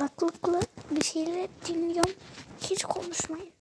kulaklıkla bir şeyler dinliyorum. Hiç konuşmayın.